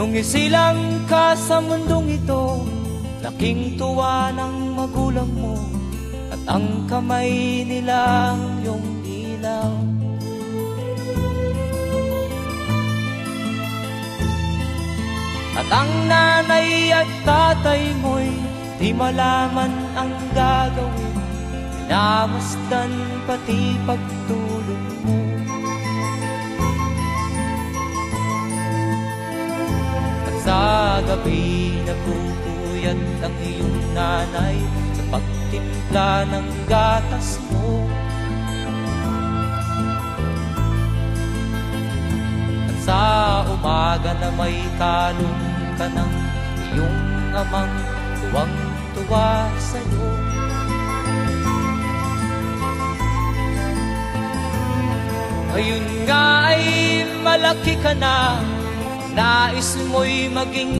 Nung isilang ka sa mundong ito Laking tuwa ng magulang mo At ang kamay nila yung ilaw. At ang nanay at tatay mo'y Di malaman ang gagawin. Minamasdan pati pagtulog gabi nagpupuyat ang iyong nanay Sa pagtimpla ng gatas mo. At sa umaga na may kalong ka ng iyong amang tuwang-tuwa sa'yo. Ngayon nga ay malaki ka na Nais mo'y maging